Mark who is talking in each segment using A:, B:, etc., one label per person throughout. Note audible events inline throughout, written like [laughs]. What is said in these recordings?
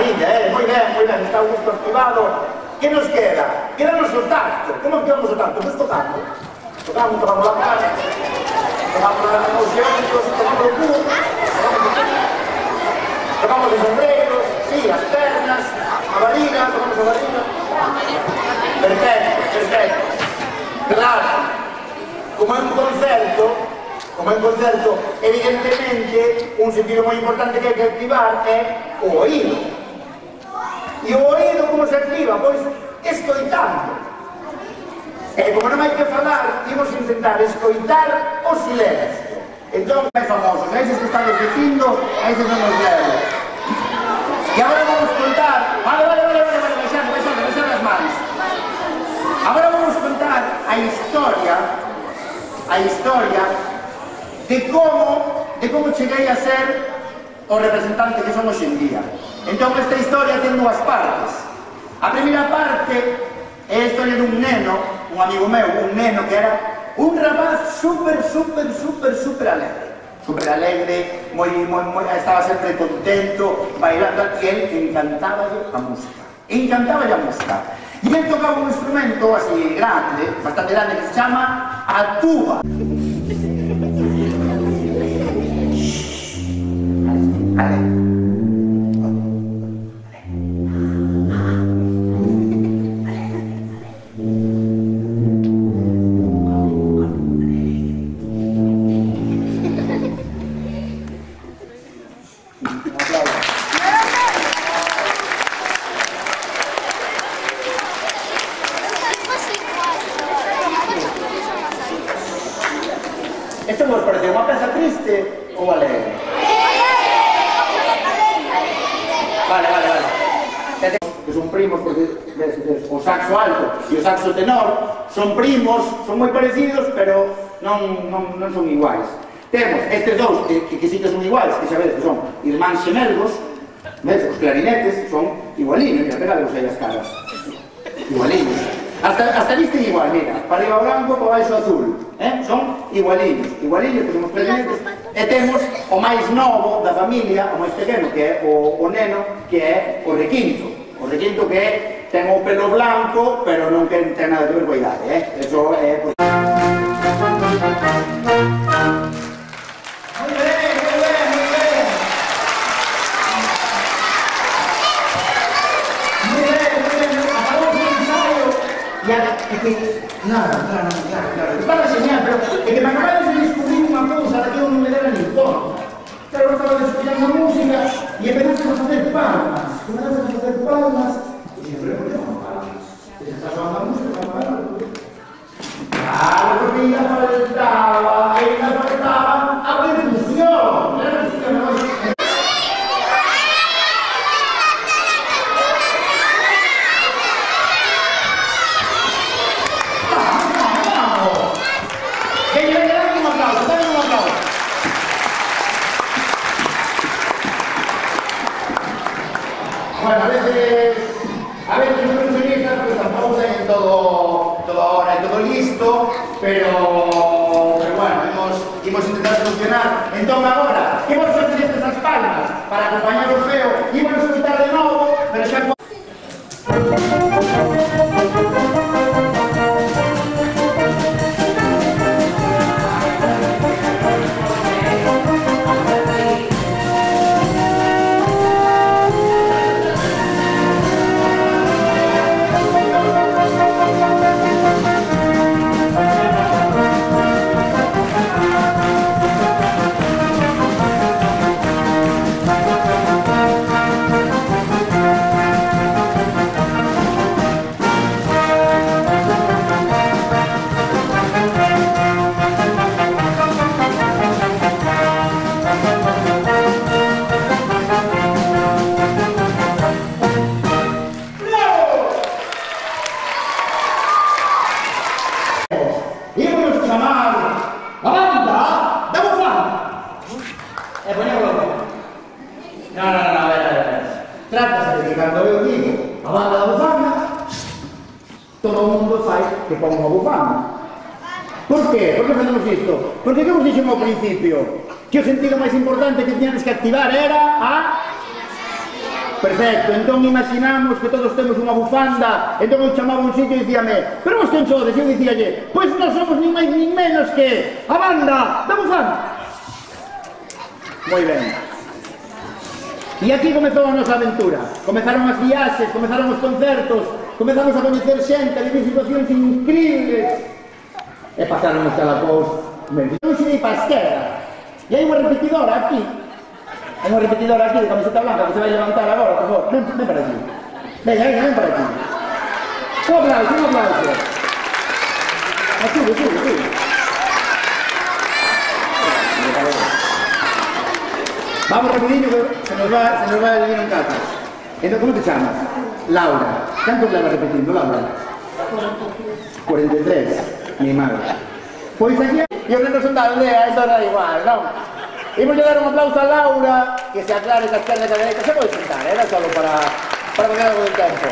A: Mariña, eh? moi ben, moi ben, está o gusto activado. Que nos queda? Quedanos o tacto, que non o tacto, pois tocando. Tocamos, tocamos la casa, tocamos as emociónicos, tocamos o cubo, tocamos os ombreiros, sí, as pernas, a barriga, tocamos a barriga. Perfecto, perfecto. Claro, como é un concerto, como é un concerto, evidentemente, un sentido moi importante que hai que activar é o oído e o oído como se activa? Pois escoitando. E como non hai que falar, imos intentar escoitar o silencio. Entón, é famoso, a eses que están repetindo, a eses non os levo. E agora vamos contar... Vale, vale, vale, vale, vale, baixar, baixar, baixar as mans. Agora vamos contar a historia, a historia de como, de como cheguei a ser o representante que somos en día. Entón, esta historia ten dúas partes. A primeira parte é a historia dun neno un amigo meu, un neno que era un rapaz super, super, super, super alegre. Super alegre, moi, moi, moi, estaba sempre contento, bailando, e él encantaba a música. Encantaba a música. E él tocaba un instrumento así grande, bastante grande, que se chama a tuba. [laughs] Ale. humor pareceu uma peça triste ou alegre? Vale, vale, vale. Que son primos porque des, des, o saxo alto e o saxo tenor son primos, son moi parecidos, pero non, non, non son iguais. Temos estes dous que, que, que sí que son iguais, que xa vedes que son irmáns xemelgos, ves, os clarinetes son igualinos, que a pegados aí as caras. Igualinos. Hasta, hasta lista igual, mira, para arriba branco, para baixo azul, eh? son igualiños, igualiños, que somos presentes, e temos o máis novo da familia, o máis pequeno, que é o, o neno, que é o requinto, o requinto que é, ten o pelo blanco, pero non que ten nada que ver coa idade, eh? eso é... Eh, che... No, claro, claro, claro. Ti parla segnare, però, perché magari se discutiamo una cosa la que no me devono vedere all'intorno. Claro, ahora estaba escuchando música y empezamos a hacer palmas. Empezamos a hacer palmas. Y siempre ponemos palmas. Se está jugando música. Bueno, a veces A ver, los profesionistas pues tampoco tienen todo, todo ahora y todo listo, pero, pero bueno, hemos, hemos intentado solucionar. Entonces ahora, ¿qué a hacer estas palmas? Para acompañar o feo, íbamos a escuchar de nuevo, pero un po' Por que? Por que Perché isto? Porque que vos dicevamo ao principio? Que o sentido máis importante que tiñades que activar era a... Perfecto, entón imaginamos que todos temos unha bufanda, entón eu chamaba un sitio e dicíame, pero vos quen sodes? Eu dicíalle, pois non somos nin máis nin menos que a banda da bufanda. Moi ben. E aquí comezou a nosa aventura. Comezaron as viaxes, comezaron os concertos, comezamos a coñecer xente, a vivir situacións increíbles. E pasaron os calapós, mencións e pa esquerda. E hai unha repetidora aquí, hai unha repetidora aquí de camiseta blanca que se vai levantar agora, por favor, ven, ven para aquí. Ven, ven, ven para aquí. Un aplauso, un aplauso. Sube, sube, sube. Vamos, rapidinho, que se nos va, se nos va a venir un cata. Entón, como te chamas? Laura. ¿Cuánto la vas repetindo, Laura? 43. 43, mi madre. Pois aquí, e os nenos son da aldea, eso da igual, non? Imos dar un aplauso a Laura, que se aclare que a esquerda e a derecha. Se pode sentar, ¿eh? era solo para, para poner algo de tempo.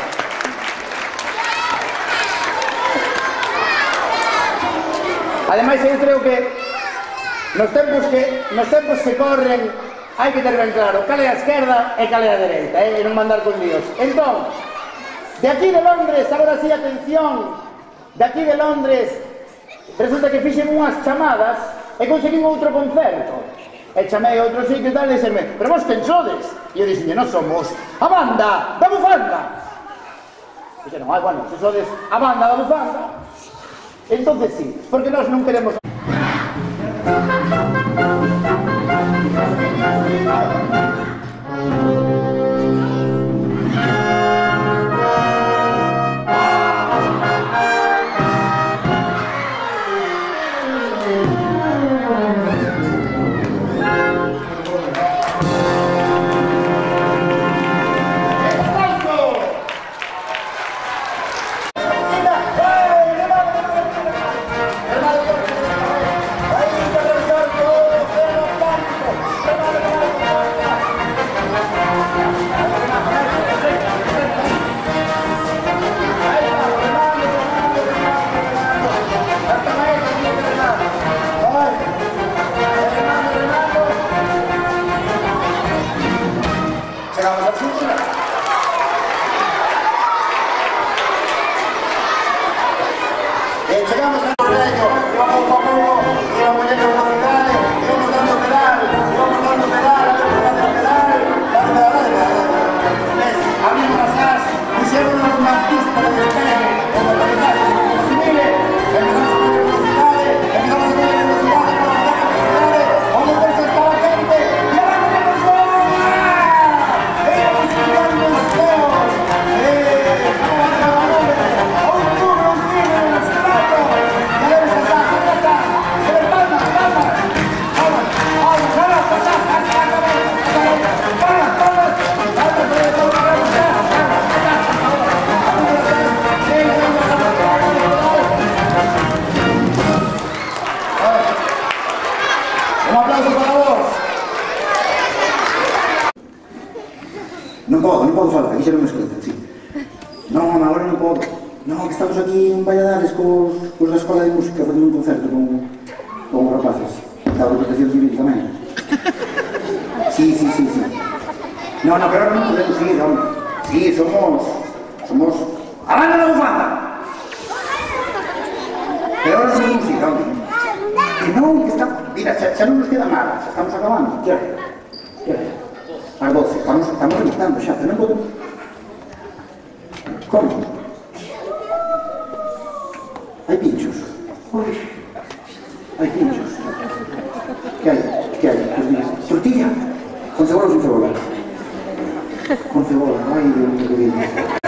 A: Ademais, eu creo que nos tempos que, nos tempos que corren hai que ter ben claro cal é a esquerda e cal é a dereita, eh? e non mandar con líos. Entón, de aquí de Londres, agora sí, atención, de aquí de Londres, resulta que fixen unhas chamadas e conseguín outro concerto. E chamei a outro sitio e tal, e dixenme, pero vos quen sodes? E eu dixenme, non somos a banda da bufanda. Dixen, ah, bueno, se sodes a banda da bufanda, entonces sí, porque nós non queremos... Thank you. Thank you. ser unos Non podo, non podo falar, aquí xa non me escoitan, sí. Non, agora non podo. Non, que estamos aquí en Valladares cos, cos da Escola de Música facendo un concerto con, con rapaces. Da protección civil tamén. Sí, sí, sí, sí. Non, non, pero non podemos seguir, hombre. Sí, somos... Somos... ¡Abanda la bufanda! ya, ya, no nos queda nada, ya estamos acabando. ¿Qué hora? ¿Qué hora? Las 12, estamos, estamos rematando ya, pero no podemos... ¿Cómo? Hay pinchos. Uy. Hay pinchos. ¿Qué hay? ¿Qué hay? ¿Tortilla? ¿Con cebolla o sin cebolla? Con cebolla. Ay, Dios mío, qué bien.